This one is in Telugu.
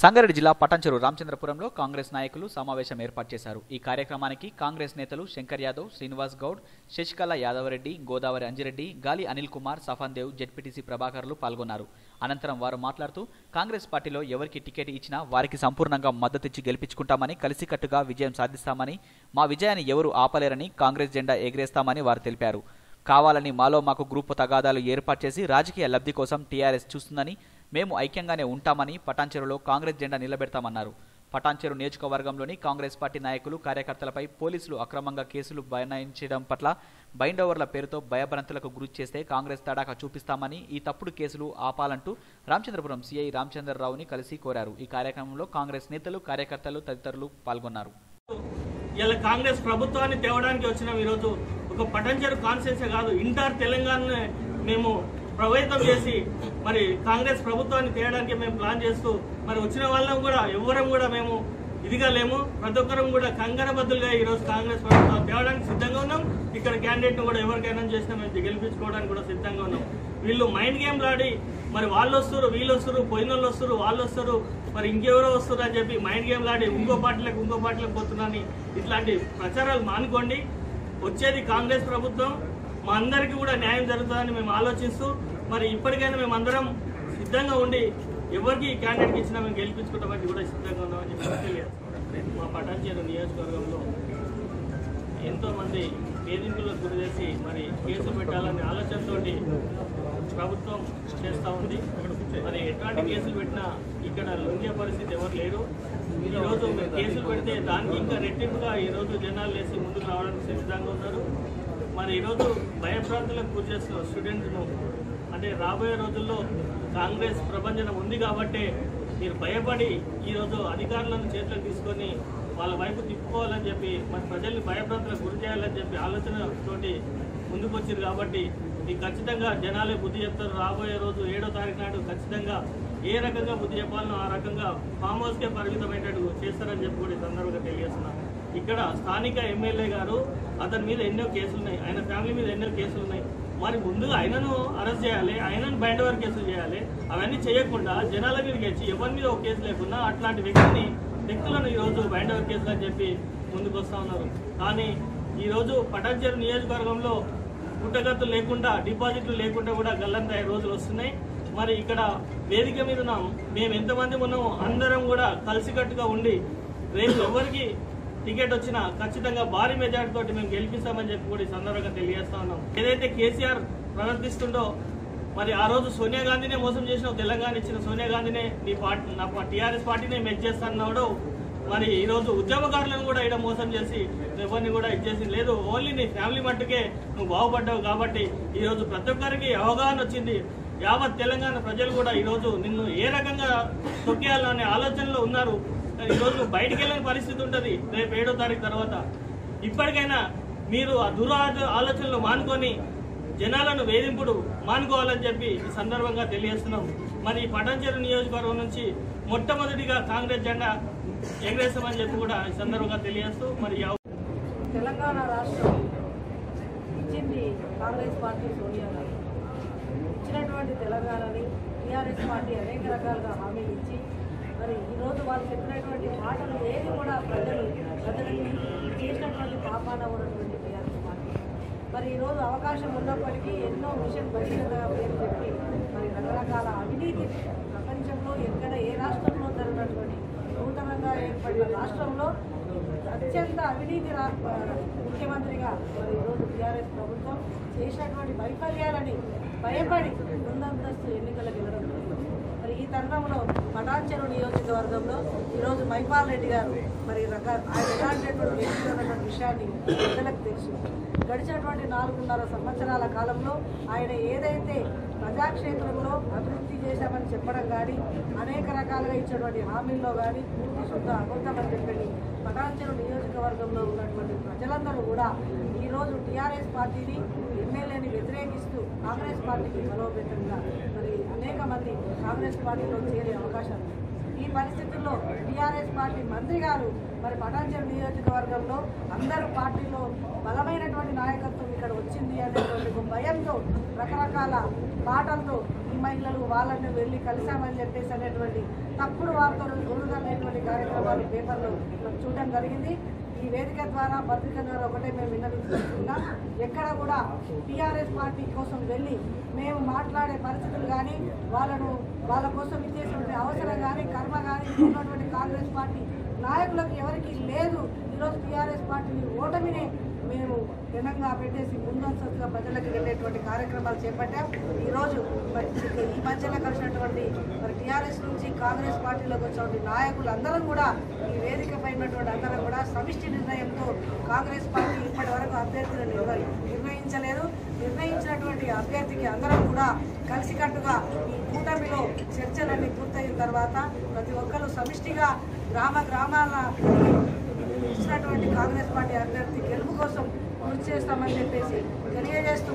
సంగారెడ్డి జిల్లా పటాన్చెరు రామచంద్రపురంలో కాంగ్రెస్ నాయకులు సమావేశం ఏర్పాటు చేశారు. ఈ కార్యక్రమానికి కాంగ్రెస్ నేతలు శంకర్ యాదవ్ శ్రీనివాస్ గౌడ్ శశికళ యాదవరెడ్డి గోదావరి అంజిరెడ్డి గాలి అనిల్ కుమార్ సఫాన్ దేవ్ జెడ్పీటీసీ ప్రభాకర్లు పాల్గొన్నారు. అనంతరం వారు మాట్లాడుతూ కాంగ్రెస్ పార్టీలో ఎవరికి టికెట్ ఇచ్చినా వారికి సంపూర్ణంగా మద్దతిచ్చి గెలిపించుకుంటామని కలిసికట్టుగా విజయం సాధిస్తామని మా విజయాన్ని ఎవరు ఆపలేరని కాంగ్రెస్ జెండా ఎగిరేస్తామని వారు తెలిపారు. కావాలని మాలో మాకు గ్రూపు తగాదాలు ఏర్పాటు చేసి రాజకీయ లబ్ధి కోసం టీఆర్ఎస్ చూస్తుందని మేము ఐక్యంగానే ఉంటామని పటాన్చెరులో కాంగ్రెస్ జెండా నిలబెడతామన్నారు. పటాన్చెరు నియోజకవర్గంలోని కాంగ్రెస్ పార్టీ నాయకులు కార్యకర్తలపై పోలీసులు అక్రమంగా కేసులు బనాయించడం పట్ల బైండోవర్ల పేరుతో భయభ్రంతులకు గురి చేస్తే కాంగ్రెస్ తడాకా చూపిస్తామని ఈ తప్పుడు కేసులు ఆపాలంటూ రామచంద్రపురం సీఐ రామచంద్రరావుని కలిసి కోరారు. ఈ కార్యక్రమంలో కాంగ్రెస్ నేతలు కార్యకర్తలు తదితరులు పాల్గొన్నారు. ఇలా కాంగ్రెస్ ప్రభుత్వాన్ని తేవడానికి వచ్చినాం ఈరోజు ఒక పటంచెరు కాన్సెన్సే కాదు ఇంటర్ తెలంగాణ మేము ప్రభావితం చేసి మరి కాంగ్రెస్ ప్రభుత్వాన్ని తేయడానికి మేము ప్లాన్ చేస్తూ మరి వచ్చిన వాళ్ళం కూడా ఎవ్వరం కూడా మేము ఇదిగా లేము ప్రతి ఒక్కరం కూడా కంగనబద్దులుగా ఈరోజు కాంగ్రెస్ ప్రభుత్వం తేవడానికి సిద్ధంగా ఉన్నాం. ఇక్కడ క్యాండిడేట్ను కూడా ఎవరికైనా చేసినా మేము గెలిపించుకోవడానికి కూడా సిద్ధంగా ఉన్నాం. వీళ్ళు మైండ్ గేమ్లు ఆడి మరి వాళ్ళు వస్తారు వీళ్ళు వస్తారు పోయిన వాళ్ళు వస్తారు వాళ్ళు వస్తారు మరి ఇంకెవరో వస్తారు అని చెప్పి మైండ్ గేమ్లు ఆడి ఇంకో పార్టీలకు ఇంకో పార్టీలకు పోతున్నాని ఇట్లాంటి ప్రచారాలు మానుకోండి. వచ్చేది కాంగ్రెస్ ప్రభుత్వం మా అందరికీ కూడా న్యాయం జరుగుతుందని మేము ఆలోచిస్తూ మరి ఇప్పటికైనా మేము అందరం సిద్ధంగా ఉండి ఎవరికి క్యాండిడేట్కి ఇచ్చినా మేము గెలిపించుకోవడానికి కూడా సిద్ధంగా ఉన్నామని చెప్పి తెలియదు మా పటాన్చేరు నియోజకవర్గంలో ఎంతో మంది వేధింపులకు గురి చేసి మరి కేసు పెట్టాలనే ఆలోచనతో ప్రభుత్వం చేస్తూ ఉంది. మరి ఎట్లాంటి కేసులు పెట్టినా ఇక్కడ లొంగే పరిస్థితి ఎవరు లేరు. ఈరోజు రోజు కేసులు పెడితే దానికి ఇంకా రెట్టింపుగా ఈ రోజు జనాలు వేసి ముందుకు రావడానికి సిద్ధంగా ఉన్నారు. మరి ఈరోజు భయభ్రాంతులకు గురి చేస్తున్న స్టూడెంట్ను అంటే రాబోయే రోజుల్లో కాంగ్రెస్ ప్రపంచం ఉంది కాబట్టే మీరు భయపడి ఈరోజు అధికారులను చేతులకు తీసుకొని వాళ్ళ వైపు తిప్పుకోవాలని చెప్పి మరి ప్రజల్ని భయభ్రాంతులకు గురి చేయాలని చెప్పి ఆలోచనతోటి ముందుకు వచ్చారు కాబట్టి మీకు ఖచ్చితంగా జనాలే బుద్ధి చెప్తారు. రాబోయే రోజు ఏడో తారీఖు నాడు ఖచ్చితంగా ఏ రకంగా బుద్ధి చెప్పాలనో ఆ రకంగా ఫామ్ హౌస్కే పరిమితమైనట్టు చేస్తారని చెప్పి కూడా ఈ సందర్భంగా తెలియజేస్తున్నా ఇక్కడ స్థానిక ఎమ్మెల్యే గారు అతని మీద ఎన్నో కేసులు ఉన్నాయి. ఆయన ఫ్యామిలీ మీద ఎన్నో కేసులు ఉన్నాయి. మరి ముందుగా ఆయనను అరెస్ట్ చేయాలి ఆయనను బయట వరకు కేసులు చేయాలి. అవన్నీ చేయకుండా జనాల మీదకి వచ్చి ఎవరి మీద ఒక కేసు లేకుండా అట్లాంటి వ్యక్తిని వ్యక్తులను ఈరోజు బయట వరకు కేసులు అని చెప్పి ముందుకు వస్తూ ఉన్నారు. కానీ ఈరోజు పటాన్చేరు నియోజకవర్గంలో పుట్టగతులు లేకుండా డిపాజిట్లు లేకుండా కూడా గల్లంత రోజులు వస్తున్నాయి. మరి ఇక్కడ వేదిక మీద ఉన్నాం. మేము ఎంతమంది ఉన్నామో అందరం కూడా కలిసికట్టుగా ఉండి రేపు ఎవరికి టికెట్ వచ్చినా ఖచ్చితంగా భారీ మెజార్టీ తోటి మేము గెలిపిస్తామని చెప్పి కూడా ఈ సందర్భంగా తెలియజేస్తా ఉన్నాం. ఏదైతే కేసీఆర్ ప్రవర్తిస్తుండో మరి ఆ రోజు సోనియా గాంధీనే మోసం చేసిన తెలంగాణ ఇచ్చిన సోనియా గాంధీనే నీ పార్టీ నా టీఆర్ఎస్ పార్టీనే మెచ్ చేస్తాన్నాడు. మరి ఈ రోజు ఉద్యమకారులను కూడా ఇక్కడ మోసం చేసి ఎవరిని కూడా ఇచ్చేసి లేదు ఓన్లీ నీ ఫ్యామిలీ మట్టుకే నువ్వు బాగుపడ్డావు కాబట్టి ఈ రోజు ప్రతి ఒక్కరికి అవగాహన వచ్చింది. యావత్ తెలంగాణ ప్రజలు కూడా ఈరోజు నిన్ను ఏ రకంగా తొక్కేయాలనే ఆలోచనలో ఉన్నారు. ఈరోజు ఈ రోజు బయటికి వెళ్ళని పరిస్థితి ఉంటుంది రేపు ఏడో తారీఖు తర్వాత. ఇప్పటికైనా మీరు ఆ దుర ఆలోచనలు మానుకొని జనాలను వేధింపుడు మానుకోవాలని చెప్పి ఈ సందర్భంగా తెలియజేస్తున్నాం. మరి ఈ పటాన్చెరు నియోజకవర్గం నుంచి మొట్టమొదటిగా కాంగ్రెస్ జెండా ఎగరేస్తామని చెప్పి కూడా ఈ సందర్భంగా తెలియజేస్తూ మరి తెలంగాణ రాష్ట్రం ఇచ్చింది కాంగ్రెస్ పార్టీ సోనియా గాంధీ. ఇచ్చినటువంటి తెలంగాణని టీఆర్ఎస్ పార్టీ అనేక రకాలుగా హామీలు ఇచ్చి మరి ఈరోజు వాళ్ళు చెప్పినటువంటి మాటలు ఏది కూడా ప్రజలు ప్రజలకి చేసినటువంటి పాపాన ఉన్నటువంటి టీఆర్ఎస్ పార్టీ మరి ఈరోజు అవకాశం ఉన్నప్పటికీ ఎన్నో మిషన్ భగీరథ పేరు చెప్పి మరి రకరకాల అవినీతి ప్రపంచంలో ఎక్కడ ఏ రాష్ట్రంలో జరిగినటువంటి నూతనంగా ఏర్పడిన రాష్ట్రంలో అత్యంత అవినీతి రా- ముఖ్యమంత్రిగా మరి ఈరోజు టీఆర్ఎస్ ప్రభుత్వం చేసినటువంటి వైఫల్యాలని భయపడి ముందంతస్తు ఎన్నికలకు వెళ్ళడం మరి ఈ తరుణంలో పటా నియోజకవర్గంలో ఈరోజు మైపాల్ రెడ్డి గారు మరి రక ఆయన ఎలాంటిటువంటి వ్యక్తి అన్నటువంటి విషయాన్ని ప్రజలకు తెలుసు గడిచినటువంటి నాలుగున్నర సంవత్సరాల కాలంలో ఆయన ఏదైతే ప్రజాక్షేత్రంలో అభివృద్ధి చేశామని చెప్పడం కానీ అనేక రకాలుగా ఇచ్చినటువంటి హామీల్లో కానీ పూర్తి శుద్ధ అబద్ధమని చెప్పండి పటాన్చెరు నియోజకవర్గంలో ఉన్నటువంటి ప్రజలందరూ కూడా ఈరోజు టీఆర్ఎస్ పార్టీని ఎమ్మెల్యేని వ్యతిరేకిస్తూ కాంగ్రెస్ పార్టీకి బలోపేతంగా మరి అనేక మంది కాంగ్రెస్ పార్టీలో చేరే అవకాశాలు ఉన్నాయి. ఈ పరిస్థితుల్లో టీఆర్ఎస్ పార్టీ మంత్రి గారు మరి పటాంజలి నియోజకవర్గంలో అందరూ పార్టీలో బలమైనటువంటి నాయకత్వం ఇక్కడ వచ్చింది అనేటువంటి భయంతో రకరకాల మాటలతో ఈ మహిళలు వాళ్ళని వెళ్ళి కలిసామని చెప్పేసి అనేటువంటి తప్పుడు వార్తలు దొరుకుతున్నటువంటి కార్యక్రమాలు పేపర్లో చూడడం జరిగింది. ఈ వేదిక ద్వారా పత్రిక ద్వారా ఒకటే మేము విన్నవించుకుంటున్నాం. ఎక్కడ కూడా టీఆర్ఎస్ పార్టీ కోసం వెళ్ళి మేము మాట్లాడే పరిస్థితులు కానీ వాళ్ళను వాళ్ళ కోసం ఇచ్చేటువంటి అవసరం కానీ కర్మ కానీ ఉన్నటువంటి కాంగ్రెస్ పార్టీ నాయకులకు ఎవరికి లేదు. ఈరోజు టీఆర్ఎస్ పార్టీని ఓటమినే మేము ఘనంగా పెట్టేసి ముందస్తుగా ప్రజలకు వెళ్ళేటువంటి కార్యక్రమాలు చేపట్టాం. ఈరోజు మరి ఈ మధ్యలో కలిసినటువంటి మరి టీఆర్ఎస్ నుంచి కాంగ్రెస్ పార్టీలోకి వచ్చినటువంటి నాయకులు అందరం కూడా ఈ వేదిక పైనటువంటి అందరం కూడా సమిష్టి నిర్ణయంతో కాంగ్రెస్ పార్టీ ఇప్పటి వరకు అభ్యర్థులను నిర్ణయించలేదు. నిర్ణయించినటువంటి అభ్యర్థికి అందరం కూడా కలిసికట్టుగా ఈ కూటమిలో చర్చలన్నీ పూర్తయిన తర్వాత ప్రతి ఒక్కరు సమిష్టిగా గ్రామ గ్రామాల ఇచ్చినటువంటి కాంగ్రెస్ పార్టీ అభ్యర్థి గెలుపు కోసం కృషి చేస్తామని చెప్పేసి తెలియజేస్తూ